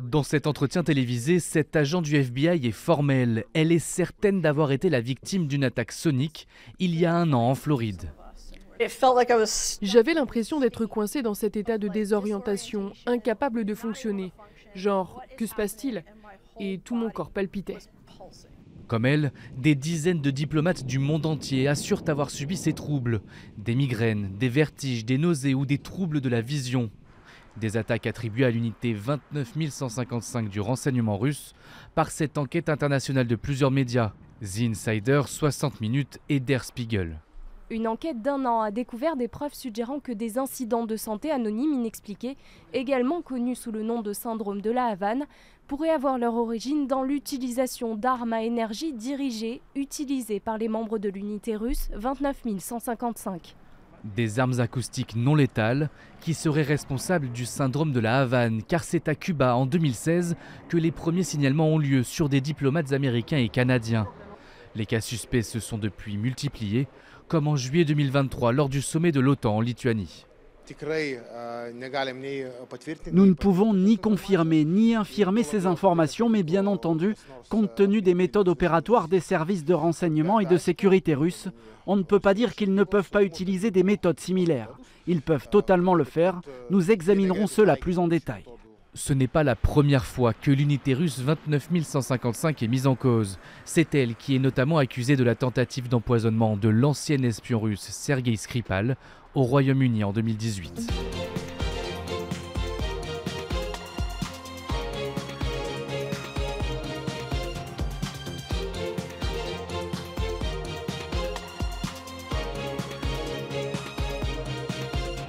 Dans cet entretien télévisé, cet agent du FBI est formel. Elle est certaine d'avoir été la victime d'une attaque sonique il y a un an en Floride. J'avais l'impression d'être coincé dans cet état de désorientation, incapable de fonctionner. Genre, que se passe-t-il? Et tout mon corps palpitait. Comme elle, des dizaines de diplomates du monde entier assurent avoir subi ces troubles. Des migraines, des vertiges, des nausées ou des troubles de la vision. Des attaques attribuées à l'unité 29 155 du renseignement russe par cette enquête internationale de plusieurs médias, The Insider, 60 minutes et Der Spiegel. Une enquête d'un an a découvert des preuves suggérant que des incidents de santé anonymes inexpliqués, également connus sous le nom de syndrome de la Havane, pourraient avoir leur origine dans l'utilisation d'armes à énergie dirigées utilisées par les membres de l'unité russe 29 155 des armes acoustiques non létales qui seraient responsables du syndrome de la Havane, car c'est à Cuba en 2016 que les premiers signalements ont lieu sur des diplomates américains et canadiens. Les cas suspects se sont depuis multipliés, comme en juillet 2023 lors du sommet de l'OTAN en Lituanie. Nous ne pouvons ni confirmer ni infirmer ces informations, mais bien entendu, compte tenu des méthodes opératoires des services de renseignement et de sécurité russes, on ne peut pas dire qu'ils ne peuvent pas utiliser des méthodes similaires. Ils peuvent totalement le faire. Nous examinerons cela plus en détail. Ce n'est pas la première fois que l'unité russe 29 155 est mise en cause. C'est elle qui est notamment accusée de la tentative d'empoisonnement de l'ancien espion russe Sergei Skripal au Royaume-Uni en 2018.